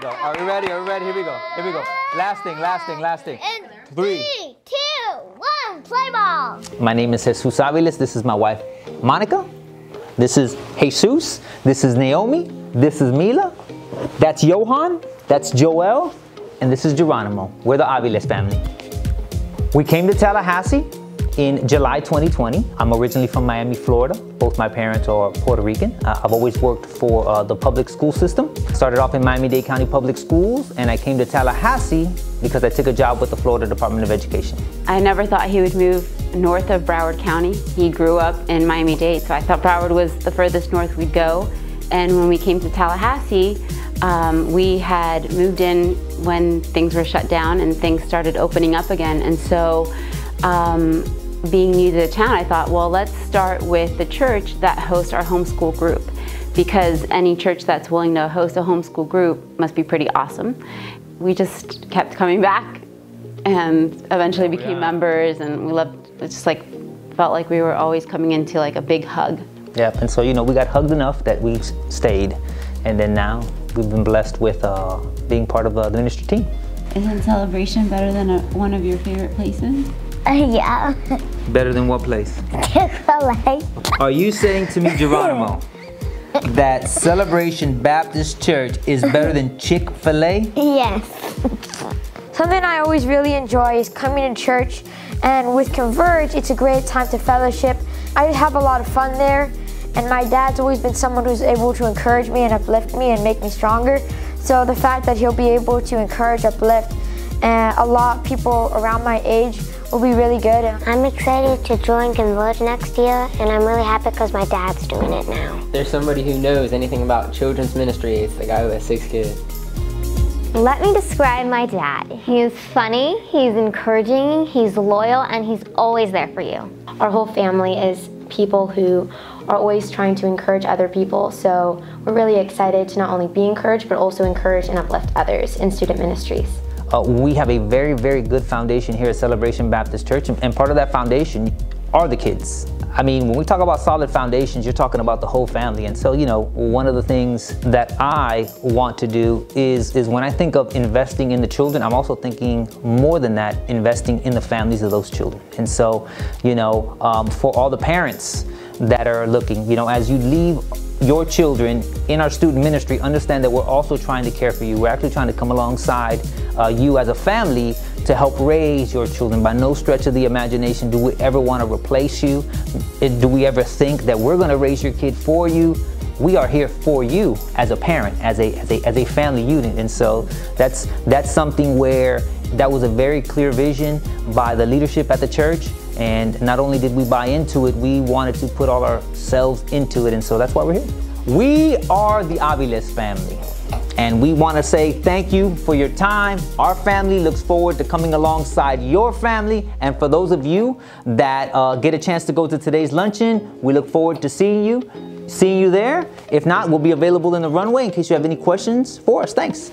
go. Are we ready? Are we ready? Here we go. Here we go. Last thing, last thing, last thing. And Three. three, two, one, play ball. My name is Jesus Aviles. This is my wife, Monica. This is Jesus. This is Naomi. This is Mila. That's Johan. That's Joel. And this is Geronimo. We're the Aviles family. We came to Tallahassee in July 2020. I'm originally from Miami, Florida. Both my parents are Puerto Rican. Uh, I've always worked for uh, the public school system. Started off in Miami-Dade County Public Schools, and I came to Tallahassee because I took a job with the Florida Department of Education. I never thought he would move north of Broward County. He grew up in Miami-Dade, so I thought Broward was the furthest north we'd go. And when we came to Tallahassee, um, we had moved in when things were shut down and things started opening up again. And so um, being new to the town, I thought, well, let's start with the church that hosts our homeschool group because any church that's willing to host a homeschool group must be pretty awesome. We just kept coming back and eventually became members and we loved, it just like felt like we were always coming into like a big hug. Yeah, and so, you know, we got hugged enough that we stayed. And then now we've been blessed with uh, being part of uh, the ministry team. Isn't Celebration better than a, one of your favorite places? Uh, yeah. Better than what place? Chick-fil-A. Are you saying to me, Geronimo, that Celebration Baptist Church is better than Chick fil A? Yes. Something I always really enjoy is coming to church, and with Converge, it's a great time to fellowship. I have a lot of fun there, and my dad's always been someone who's able to encourage me and uplift me and make me stronger. So the fact that he'll be able to encourage, uplift, and a lot of people around my age will be really good. I'm excited to join Converge next year, and I'm really happy because my dad's doing it now. there's somebody who knows anything about children's ministry, it's the guy who has six kids. Let me describe my dad. He is funny, he's encouraging, he's loyal, and he's always there for you. Our whole family is people who are always trying to encourage other people. So we're really excited to not only be encouraged, but also encourage and uplift others in student ministries. Uh, we have a very, very good foundation here at Celebration Baptist Church, and, part of that foundation are the kids. I mean, when we talk about solid foundations, you're talking about the whole family. And so, you know, one of the things that I want to do is, is when I think of investing in the children, I'm also thinking more than that, investing in the families of those children. And so, you know, um, for all the parents that are looking, you know, as you leave your children in our student ministry, understand that we're also trying to care for you. We're actually trying to come alongside uh, you as a family to help raise your children. By no stretch of the imagination do we ever want to replace you. Do we ever think that we're going to raise your kid for you? We are here for you as a parent, as a, as a, as a family unit. And so that's, that's something where that was a very clear vision by the leadership at the church. And not only did we buy into it, we wanted to put all ourselves into it. And so that's why we're here. We are the Aviles family. And we want to say thank you for your time. Our family looks forward to coming alongside your family. And for those of you that uh, get a chance to go to today's luncheon, we look forward to seeing you. Seeing you there. If not, we'll be available in the runway in case you have any questions for us. Thanks.